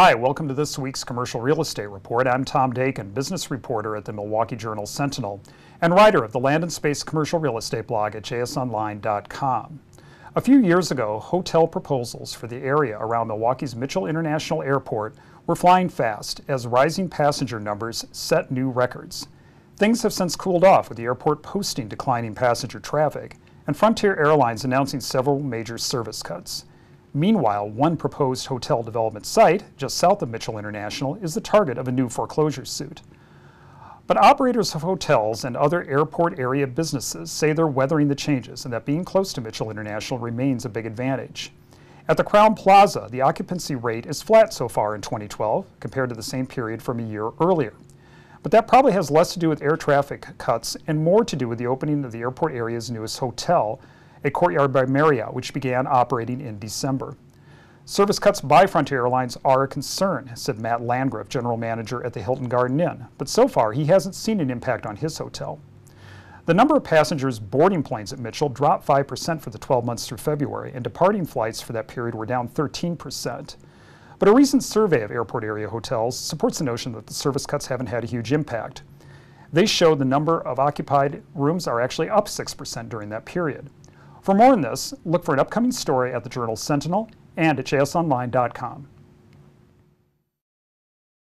Hi, welcome to this week's Commercial Real Estate Report. I'm Tom Daykin, business reporter at the Milwaukee Journal Sentinel and writer of the Land and Space Commercial Real Estate blog at jsonline.com. A few years ago, hotel proposals for the area around Milwaukee's Mitchell International Airport were flying fast as rising passenger numbers set new records. Things have since cooled off with the airport posting declining passenger traffic and Frontier Airlines announcing several major service cuts. Meanwhile, one proposed hotel development site, just south of Mitchell International, is the target of a new foreclosure suit. But operators of hotels and other airport area businesses say they're weathering the changes and that being close to Mitchell International remains a big advantage. At the Crowne Plaza, the occupancy rate is flat so far in 2012 compared to the same period from a year earlier. But that probably has less to do with air traffic cuts and more to do with the opening of the airport area's newest hotel, a Courtyard by Marriott, which began operating in December. Service cuts by Frontier Airlines are a concern, said Matt Landgraf, general manager at the Hilton Garden Inn, but so far he hasn't seen an impact on his hotel. The number of passengers boarding planes at Mitchell dropped 5% for the 12 months through February, and departing flights for that period were down 13%. But a recent survey of airport area hotels supports the notion that the service cuts haven't had a huge impact. They show the number of occupied rooms are actually up 6% during that period. For more on this, look for an upcoming story at the Journal Sentinel and at jsonline.com.